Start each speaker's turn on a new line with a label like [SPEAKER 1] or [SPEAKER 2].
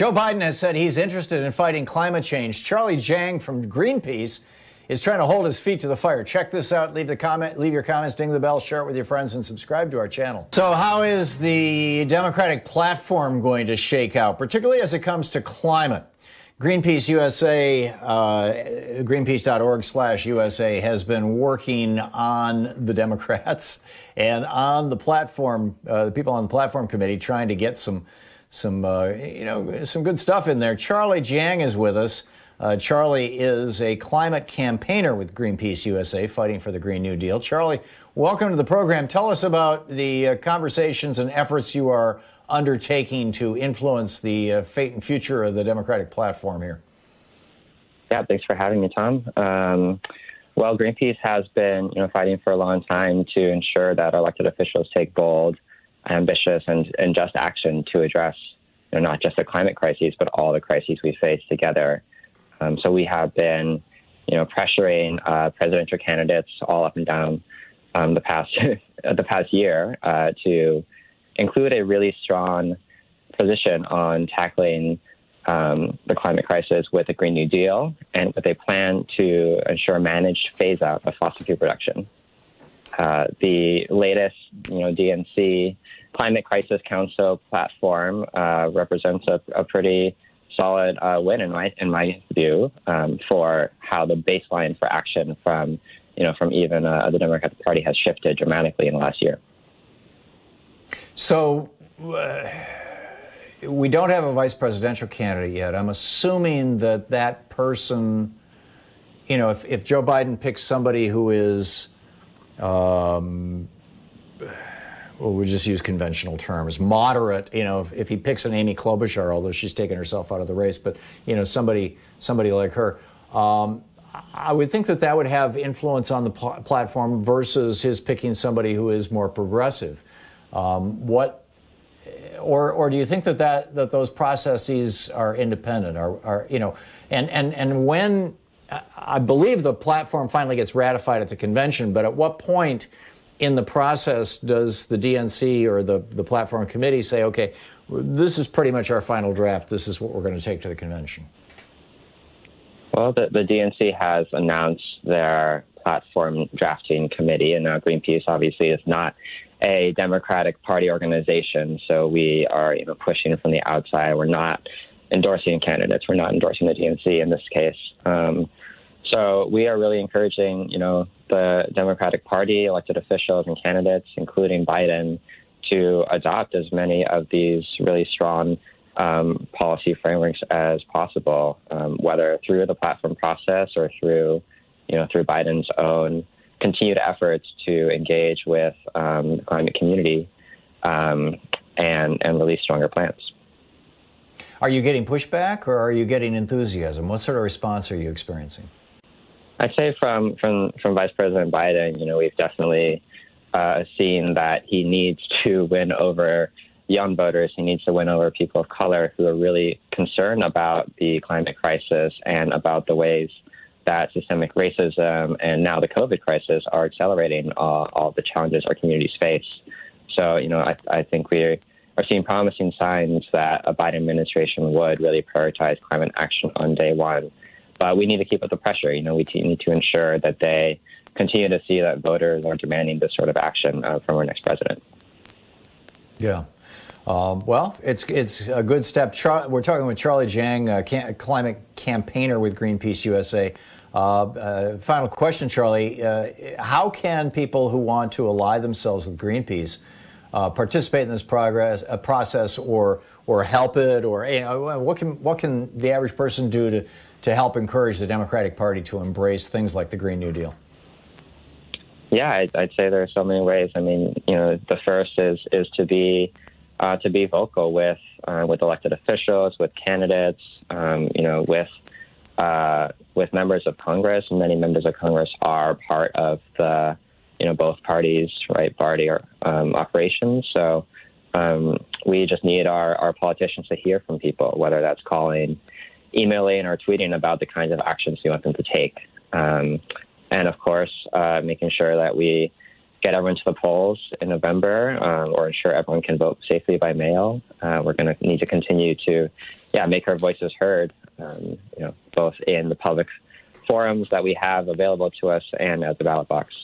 [SPEAKER 1] Joe Biden has said he's interested in fighting climate change. Charlie Jiang from Greenpeace is trying to hold his feet to the fire. Check this out. Leave the comment, leave your comments, ding the bell, share it with your friends, and subscribe to our channel. So, how is the Democratic platform going to shake out, particularly as it comes to climate? Greenpeace USA, uh, greenpeace.org slash USA has been working on the Democrats and on the platform, uh, the people on the platform committee trying to get some, some, uh, you know, some good stuff in there. Charlie Jiang is with us. Uh, Charlie is a climate campaigner with Greenpeace USA, fighting for the Green New Deal. Charlie, welcome to the program. Tell us about the uh, conversations and efforts you are undertaking to influence the uh, fate and future of the Democratic platform here.
[SPEAKER 2] Yeah, thanks for having me, Thom. Um, well, Greenpeace has been you know, fighting for a long time to ensure that elected officials take bold, ambitious, and, and just action to address you know, not just the climate crises, but all the crises we face together. Um, so we have been, you know, pressuring uh, presidential candidates all up and down um, the past the past year uh, to include a really strong position on tackling um, the climate crisis with a Green New Deal and with a plan to ensure managed phase out of fossil fuel production. Uh, the latest, you know, DNC Climate Crisis Council platform uh, represents a, a pretty solid uh, win in my in my view um, for how the baseline for action from you know from even uh, the Democratic Party has shifted dramatically in the last year.
[SPEAKER 1] So. Uh, we don't have a vice presidential candidate yet. I'm assuming that that person, you know, if, if Joe Biden picks somebody who is um, well, we'll just use conventional terms, moderate. You know, if, if, he picks an Amy Klobuchar, although she's taken herself out of the race, but you know, somebody somebody like her, um, I would think that that would have influence on the pl- platform versus his picking somebody who is more progressive. Um, what, or or do you think that that that those processes are independent? Are are you know, and and and when I believe the platform finally gets ratified at the convention, but at what point? in the process, does the DNC or the, the platform committee say, okay, this is pretty much our final draft, this is what we're going to take to the convention?
[SPEAKER 2] Well, the, the DNC has announced their platform drafting committee, and now Greenpeace obviously is not a Democratic Party organization, so we are you know, pushing from the outside. We're not endorsing candidates. We're not endorsing the DNC in this case. Um, so we are really encouraging, you know, the Democratic Party, elected officials and candidates, including Biden, to adopt as many of these really strong um, policy frameworks as possible, um, whether through the platform process or through, you know, through Biden's own continued efforts to engage with um, the climate community um, and and release stronger plans.
[SPEAKER 1] Are you getting pushback or are you getting enthusiasm? What sort of response are you experiencing?
[SPEAKER 2] I'd say from from from Vice President Biden, you know, we've definitely uh, seen that he needs to win over young voters. He needs to win over people of color who are really concerned about the climate crisis and about the ways that systemic racism and now the COVID crisis are accelerating uh, all the challenges our communities face. So, you know, I, I think we are seeing promising signs that a Biden administration would really prioritize climate action on day one. But we need to keep up the pressure. You know, we need to ensure that they continue to see that voters are demanding this sort of action uh, from our next president.
[SPEAKER 1] Yeah. Um, well, it's it's a good step. Char- we're talking with Charlie Jiang, a can- climate campaigner with Greenpeace USA. Uh, uh, final question, Charlie. Uh, how can people who want to ally themselves with Greenpeace uh, participate in this progress process, or or help it, or you know, what can what can the average person do to to help encourage the Democratic Party to embrace things like the Green New Deal?
[SPEAKER 2] Yeah, I'd, I'd say there are so many ways. I mean, you know, the first is is to be uh, to be vocal with uh, with elected officials, with candidates, um, you know, with uh, with members of Congress. And many members of Congress are part of the you know both parties, right, party or, um, operations. So um, we just need our our politicians to hear from people, whether that's calling emailing or tweeting about the kinds of actions we want them to take. Um, and of course, uh, making sure that we get everyone to the polls in November um, or ensure everyone can vote safely by mail. Uh, we're going to need to continue to, yeah, make our voices heard, um, you know, both in the public forums that we have available to us and at the ballot box.